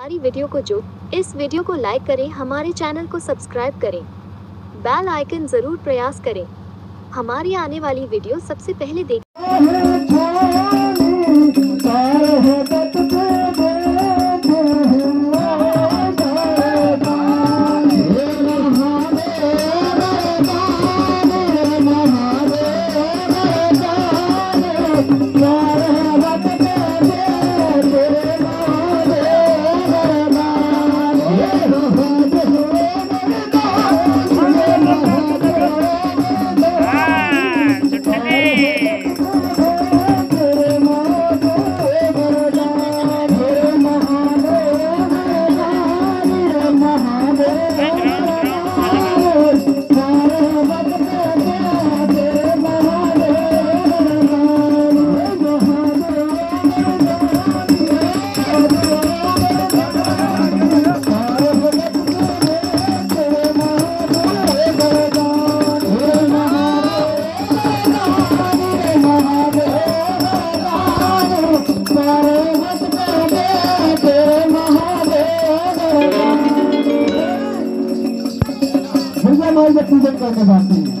सारी वीडियो को जो, इस वीडियो को लाइक करें, हमारे चैनल को सब्सक्राइब करें। बेल आइकन ज़रूर प्रयास करें। हमारी आने वाली वीडियो सबसे पहले देख Oh, भैया माई पूजन करके जाते हैं।